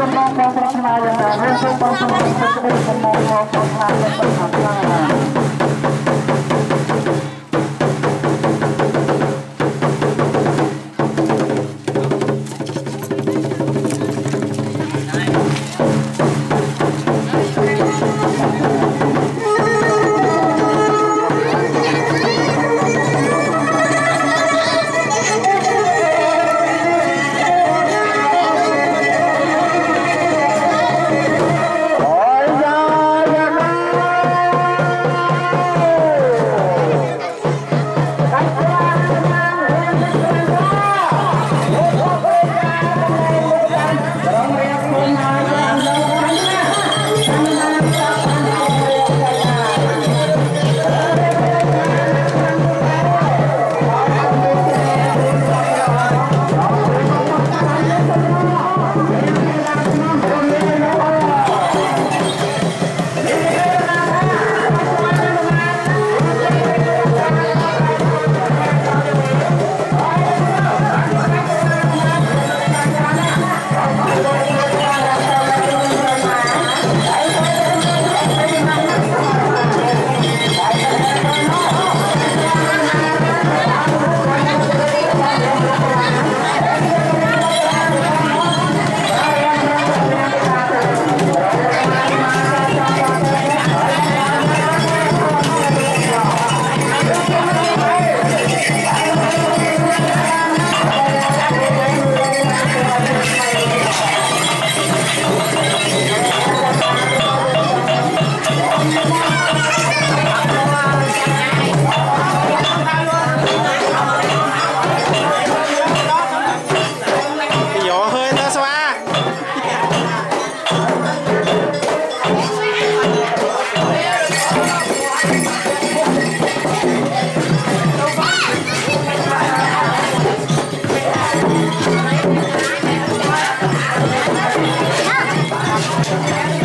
កំណងបងប្រាថ្នាយ៉ាងណាហើយសូមបងសូមសេចក្តីកំណងបងប្រាថ្នាយ៉ាងប្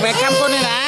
แบกคำคนนี้นะ